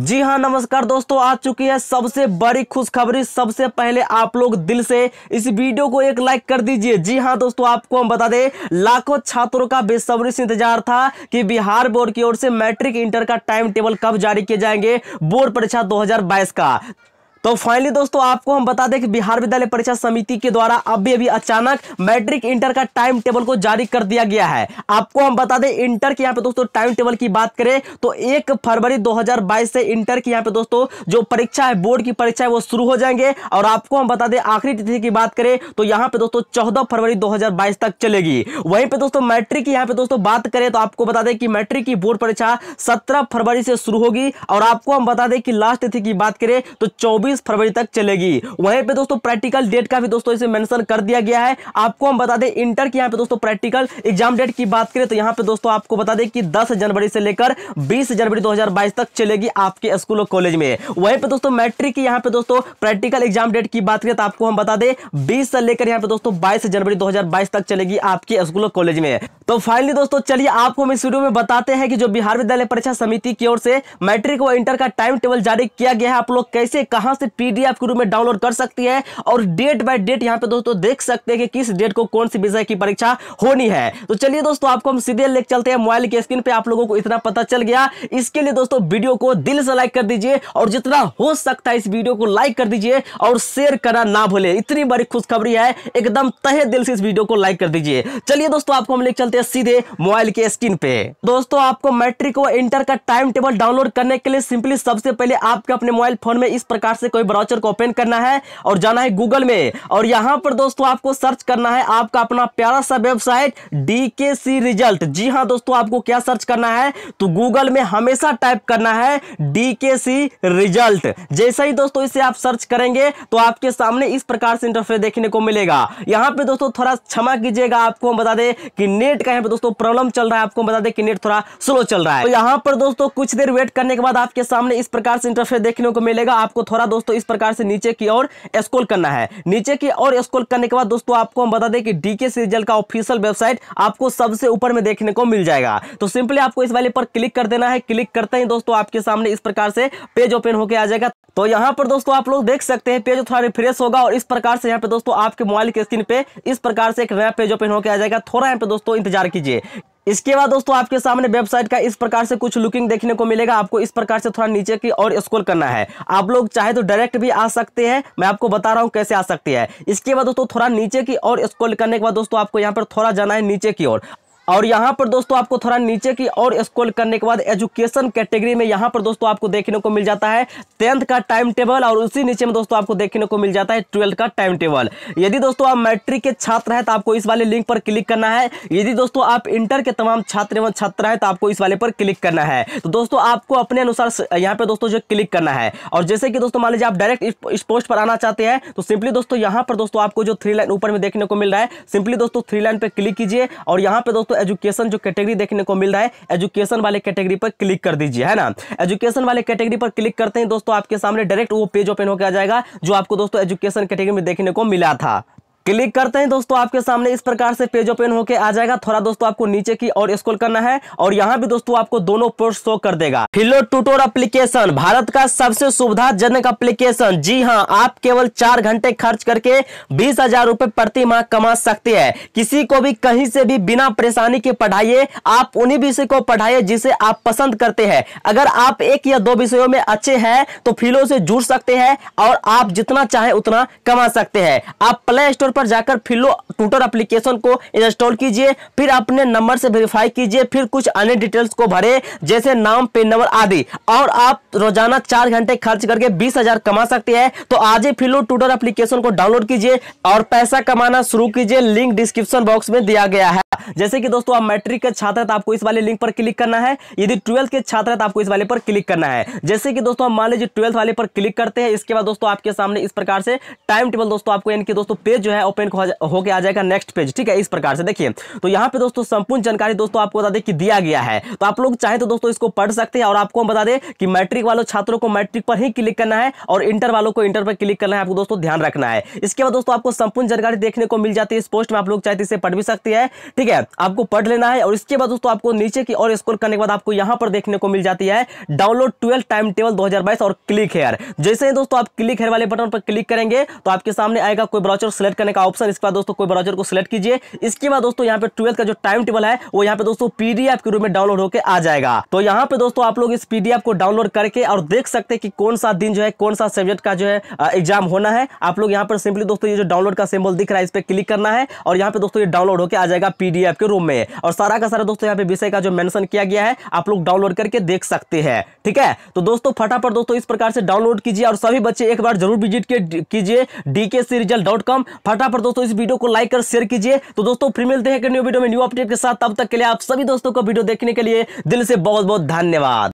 जी हाँ नमस्कार दोस्तों, आ चुकी है सबसे बड़ी खुशखबरी। सबसे पहले आप लोग दिल से इस वीडियो को एक लाइक कर दीजिए। जी हाँ दोस्तों, आपको हम बता दें, लाखों छात्रों का बेसब्री से इंतज़ार था कि बिहार बोर्ड की ओर से मैट्रिक इंटर का टाइम टेबल कब जारी किए जाएँगे बोर्ड परीक्षा 2022 का। तो फाइनली दोस्तों, आपको हम बता दें कि बिहार विद्यालय परीक्षा समिति के द्वारा अभी अभी अचानक मैट्रिक इंटर का टाइम टेबल को जारी कर दिया गया है। आपको हम बता दें, इंटर के यहाँ पे दोस्तों टाइम टेबल की बात करें तो एक फरवरी 2022 से इंटर की यहाँ पे दोस्तों, जो परीक्षा है, बोर्ड की परीक्षा है, वो शुरू हो जाएँगे। और आपको हम बता दें, आखिरी तिथि की बात करें तो यहाँ पे दोस्तों, चौदह फरवरी दो हज़ार बाईस तक चलेगी। वहीं पे दोस्तों, मैट्रिक की यहाँ पे दोस्तों, बात करें तो आपको बता दें कि मैट्रिक की बोर्ड परीक्षा सत्रह फरवरी से शुरू होगी। और आपको हम बता दें कि लास्ट तिथि की बात करें तो चौबीस 24 फरवरी तक चलेगी। वहीं पे दोस्तों प्रैक्टिकल डेट का भी दोस्तों इसे मेंशन कर दिया गया है। आपको हम बता दें इंटर की यहाँ पे दोस्तों प्रैक्टिकल एग्ज़ाम डेट की बात करें तो यहाँ पे दोस्तों आपको बता दें कि 10 जनवरी से लेकर 20 जनवरी 2022 तक चलेगी आपके स्कूल और कॉलेज में। वहीं पे दोस्तों मैट्रिक की यहाँ पे दोस्तों प्रैक्टिकल एग्ज़ाम डेट की बात करें तो आपको हम बता दें बीस से लेकर यहाँ पे दोस्तों बाईस जनवरी दो हज़ार बाईस तक चलेगी आपके स्कूल और कॉलेज में। तो फाइनली दोस्तों चलिए आपको हम इस वीडियो में बताते हैं कि जो बिहार विद्यालय परीक्षा समिति की ओर से मैट्रिक व इंटर का टाइम टेबल जारी किया गया है। आप लोग कैसे, कहाँ से पीडीएफ के रूप में डाउनलोड कर सकती है और डेट बाय डेट यहाँ पे दोस्तों देख सकते हैं कि किस डेट को कौन सी विषय की परीक्षा होनी है। तो चलिए दोस्तों, आपको हम सीधे लेकर चलते हैं। मोबाइल की स्क्रीन पे आप लोगों को इतना पता चल गया। इसके लिए दोस्तों, वीडियो को दिल से लाइक कर दीजिए और जितना हो सकता है इस वीडियो को लाइक कर दीजिए और शेयर करना ना भूले। इतनी बड़ी खुशखबरी है, एकदम तहे दिल से इस वीडियो को लाइक कर दीजिए। चलिए दोस्तों, आपको हम लेकर चलते हैं सीधे मोबाइल के स्क्रीन पे। दोस्तों, आपको मैट्रिक और इंटर का टाइम टेबल डाउनलोड करने के लिए सिंपली सबसे पहले आपके अपने मोबाइल फ़ोन में इस प्रकार से कोई ब्राउचर को ओपन करना है और जाना है गूगल में। और यहाँ पर दोस्तों आपको सर्च करना है आपका अपना प्यारा सा वेबसाइट डीकेसी रिज़ल्ट जी हाँ दोस्तों, आपको क्या सर्च करना है? तो गूगल में हमेशा टाइप करना है डीकेसी रिज़ल्ट जैसे ही दोस्तों इसे आप सर्च करेंगे तो आपके सामने इस प्रकार से इंटरफेस देखने को मिलेगा। यहाँ पे दोस्तों थोड़ा क्षमा कीजिएगा, आपको हम बता दें कि नेट का यहाँ पे दोस्तों प्रॉब्लम चल रहा है, आपको बता दें कि नेट थोड़ा स्लो चल रहा है। तो यहाँ पर दोस्तों कुछ देर वेट करने के बाद आपके सामने इस प्रकार से इंटरफेस देखने को मिलेगा, आपको थोड़ा इस प्रकार से नीचे की ओर स्क्रॉल करना है। नीचे की ओर स्क्रॉल करने के बाद दोस्तों, आपको हम बता दें कि डीके सीजल का ऑफिशियल वेबसाइट आपको सबसे ऊपर में देखने को मिल जाएगा। तो सिंपली आपको इस वाले पर क्लिक कर देना है। क्लिक करते ही दोस्तों, आपके सामने इस प्रकार से पेज ओपन होकर आ जाएगा। तो यहाँ पर दोस्तों, आप लोग देख सकते हैं पेज थोड़ा रिफ्रेश होगा और इस प्रकार से यहाँ पे दोस्तों, आपके मोबाइल के स्क्रीन पे इस प्रकार से एक नया पेज ओपन होकर आ जाएगा। थोड़ा यहाँ पे दोस्तों, इंतज़ार कीजिए। इसके बाद दोस्तों आपके सामने वेबसाइट का इस प्रकार से कुछ लुकिंग देखने को मिलेगा। आपको इस प्रकार से थोड़ा नीचे की और स्क्रॉल करना है। आप लोग चाहे तो डायरेक्ट भी आ सकते हैं। मैं आपको बता रहा हूँ कैसे आ सकती है। इसके बाद दोस्तों थोड़ा नीचे की और स्क्रॉल करने के बाद दोस्तों आपको यहाँ पर थोड़ा जाना है नीचे की ओर। और यहाँ पर दोस्तों आपको थोड़ा नीचे की और स्क्रॉल करने के बाद एजुकेशन कैटेगरी में यहाँ पर दोस्तों आपको देखने को मिल जाता है टेंथ का टाइम टेबल और उसी नीचे में दोस्तों आपको देखने को मिल जाता है ट्वेल्थ का टाइम टेबल यदि दोस्तों आप मैट्रिक के छात्र हैं तो आपको इस वाले लिंक पर क्लिक करना है। यदि दोस्तों आप इंटर के तमाम छात्र एवं छात्र हैं तो आपको इस वाले पर क्लिक करना है। तो दोस्तों आपको अपने अनुसार यहाँ पे दोस्तों जो क्लिक करना है। और जैसे कि दोस्तों मान लीजिए आप डायरेक्ट इस पोस्ट पर आना चाहते हैं तो सिंपली दोस्तों यहाँ पर दोस्तों आपको जो थ्री लाइन ऊपर में देखने को मिल रहा है सिंपली दोस्तों थ्री लाइन पर क्लिक कीजिए। और यहाँ पे दोस्तों एजुकेशन जो कैटेगरी देखने को मिल रहा है, एजुकेशन वाले कैटेगरी पर क्लिक कर दीजिए, है ना? एजुकेशन वाले कैटेगरी पर क्लिक करते हैं, दोस्तों, आपके सामने डायरेक्ट वो पेज ओपन होकर आ जाएगा, जो आपको, दोस्तों, एजुकेशन कैटेगरी में देखने को मिला था। क्लिक करते हैं दोस्तों, आपके सामने इस प्रकार से पेज ओपन होके आ जाएगा। थोड़ा दोस्तों, आपको नीचे की और स्क्रॉल करना है और यहाँ भी दोस्तों आपको दोनों पोस्ट शो कर देगा। फिलो टूटोर एप्लीकेशन भारत का सबसे सुविधाजनक एप्लीकेशन जी हाँ आप केवल चार घंटे खर्च करके बीस हज़ार रूपए प्रति माह कमा सकते हैं। किसी को भी कहीं से भी बिना परेशानी के पढ़ाइए, आप उन्हीं विषय को पढ़ाइए जिसे आप पसंद करते हैं। अगर आप एक या दो विषयों में अच्छे हैं तो फिलो से जुड़ सकते हैं और आप जितना चाहे उतना कमा सकते हैं। आप प्ले स्टोर पर जाकर फिलो ट्यूटर एप्लीकेशन को इंस्टॉल कीजिए, फिर अपने नंबर से वेरीफाई कीजिए, फिर कुछ अन्य डिटेल्स को भरे, जैसे नाम, पिन नंबर आदि। और आप रोज़ाना चार घंटे खर्च करके बीस हज़ार कमा सकते हैं। तो आज ही फिलो ट्यूटर एप्लीकेशन को डाउनलोड कीजिए और पैसा कमाना शुरू कीजिए। लिंक डिस्क्रिप्शन बॉक्स में दिया गया है। जैसे कि दोस्तों, आप मैट्रिक के छात्र तो आपको इस वाले लिंक पर क्लिक करना है। यदि ट्वेल्थ के छात्र तो आपको इस वाले पर क्लिक करना है। जैसे कि दोस्तों, आप मान लीजिए ट्वेल्थ वाले पर क्लिक करते हैं, इसके बाद दोस्तों, आपके सामने इस प्रकार से टाइम टेबल, दोस्तों, आपको यानी कि दोस्तों, पेज जो है है ओपन होके आ जाएगा नेक्स्ट पेज ठीक है, इस प्रकार से देखिए। तो यहाँ पे दोस्तों संपूर्ण जानकारी दोस्तों आपको बता दें कि दिया गया है। तो आप लोग चाहे तो दोस्तों इसको पढ़ सकते हैं और आपको हम बता दें कि मैट्रिक वालों छात्रों को मैट्रिक पर ही क्लिक करना है और इंटर वालों को इंटर पर क्लिक करना है, आपको दोस्तों ध्यान रखना है। इसके बाद दोस्तों आपको संपूर्ण जानकारी देखने को मिल जाती है इस पोस्ट में, आप लोग चाहते इसे पढ़ भी सकते हैं, ठीक है, आपको पढ़ लेना है और इसके बाद दोस्तों आपको नीचे की और स्कोर करने के बाद आपको यहाँ पर देखने को मिल जाती है डाउनलोड ट्वेल्व टाइम टेबल दो और क्लिक हेयर जैसे ही दोस्तों आप क्लिक हेयर वाले बटन पर क्लिक करेंगे तो आपके सामने आएगा कोई ब्राउचर सेलेक्ट करने का ऑप्शन इसके बाद दोस्तों कोई ब्राउचर को सिलेक्ट कीजिए। इसके बाद दोस्तों यहाँ पे ट्वेल्थ का जो टाइम टेबल है, वो यहाँ पे दोस्तों पीडीएफ के रूप में डाउनलोड होकर आ जाएगा। तो यहाँ पे दोस्तों आप लोग इस पीडीएफ को डाउनलोड करके और देख सकते हैं कि कौन सा दिन जो है, कौन सा सब्जेक्ट का जो है एग्ज़ाम होना है। आप लोग यहाँ पर सिंपली दोस्तों ये जो डाउनलोड का सिंबल दिख रहा है, इस पर क्लिक करना है और यहाँ पे दोस्तों ये डाउनलोड होकर आ जाएगा पीडीएफ के रूम में। और सारा का सारा दोस्तों यहाँ पे विषय का जो मेंशन किया गया है, आप लोग डाउनलोड करके देख सकते हैं। ठीक है? तो दोस्तों फटाफट दोस्तों इस प्रकार से डाउनलोड कीजिए और सभी बच्चे एक बार ज़रूर विज़िट कीजिए डीके फटाफट दोस्तों इस वीडियो को लाइक कर शेयर कीजिए। तो दोस्तों, फिर मिलते हैं न्यू वीडियो में न्यू अपडेट के साथ। तब तक के लिए आप सभी दोस्तों को वीडियो देखने के लिए दिल से बहुत बहुत धन्यवाद।